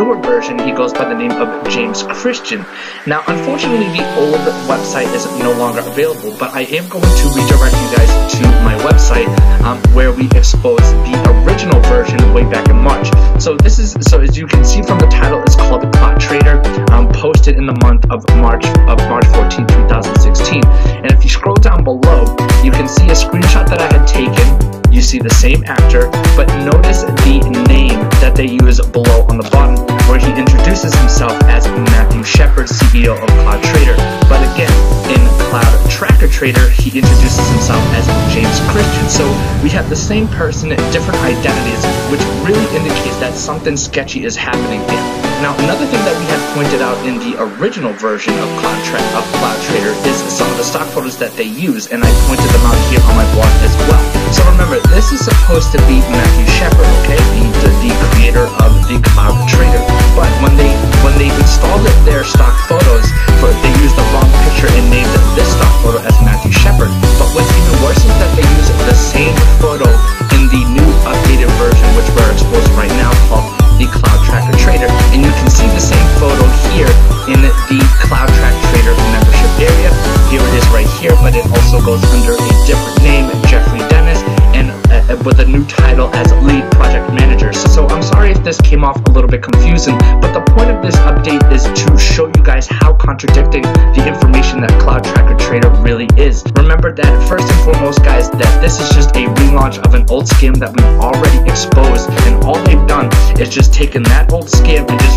newer version, he goes by the name of James Christian. Now, unfortunately, the old website is no longer available, but I am going to redirect you guys to my website um, where we expose the original version way back in March. So this is so as you can see from the title, it's called Cloud Trader, um, posted in the month of March of March 14, the same actor, but notice the name that they use below on the bottom, where he introduces himself as Matthew Shepard, CEO of Cloud Trader. But again, in Cloud Tracker Trader, he introduces himself as James Christian. So we have the same person, different identities, which really indicates that something sketchy is happening here. Now, another thing that we had pointed out in the original version of Tra of Cloud Trader is some of the stock photos that they use, and I pointed them out here on my blog as well. So remember, this is supposed to be Matthew Shepard, okay, the, the, the creator of the Cloud Trader. But when they when they installed it, their stock photos, for, they used the wrong picture and named this stock photo as Matthew Shepard. But what's even worse is that they use the same photo in the new updated version, which we're exposing right now, here, but it also goes under a different name, Jeffrey Dennis, and uh, with a new title as Lead Project Manager. So, so I'm sorry if this came off a little bit confusing, but the point of this update is to show you guys how contradicting the information that Cloud Tracker Trader really is. Remember that first and foremost, guys, that this is just a relaunch of an old scam that we've already exposed, and all they've done is just taken that old scam and just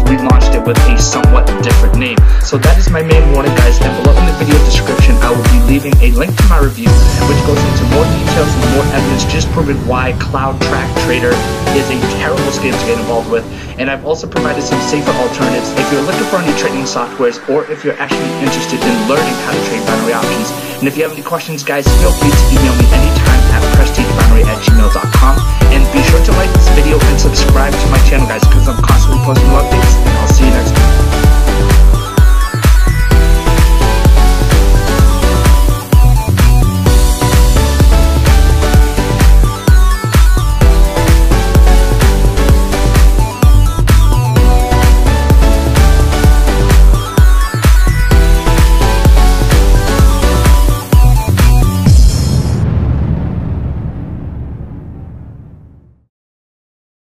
So that is my main warning, guys. And below in the video description, I will be leaving a link to my review, which goes into more details and more evidence, just proving why Cloud Track Trader is a terrible scam to get involved with. And I've also provided some safer alternatives if you're looking for any trading softwares or if you're actually interested in learning how to trade binary options. And if you have any questions, guys, feel free to email me anytime at prestigebinary at